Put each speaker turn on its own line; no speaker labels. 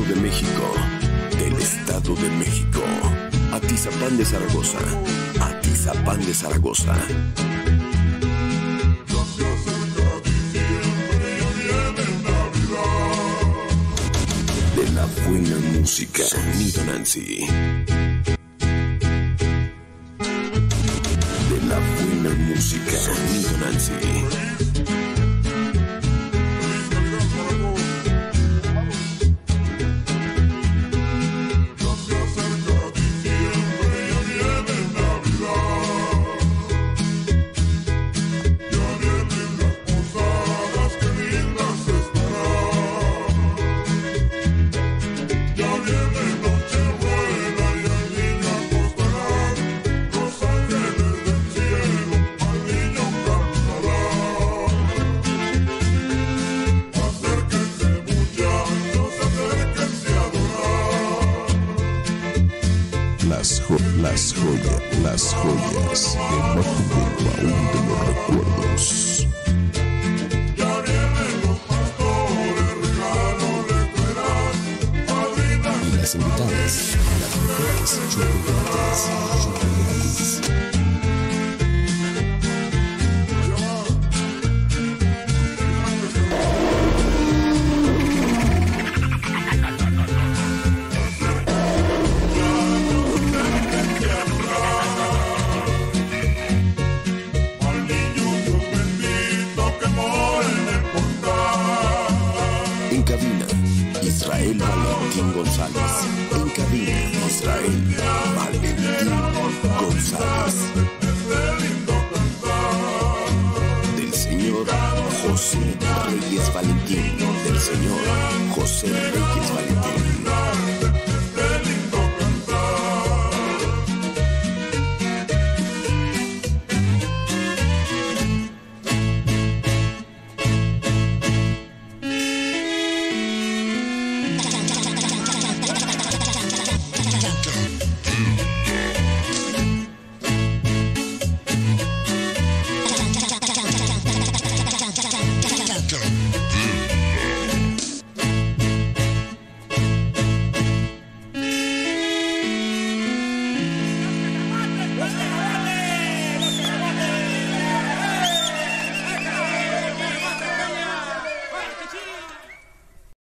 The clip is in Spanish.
De México. Del Estado de México. Atizapán de Zaragoza. Atizapán de Zaragoza. De la buena música. Sonido Nancy. De la buena música. Sonido Nancy.
Las, jo- las joyas, las joyas debajo del de los recuerdos.
Las invitadas. Las. En cabina, Israel Valentín González. En cabina, Israel Valentín González. Del señor José Reyes Valentín. Del señor José Reyes Valentín.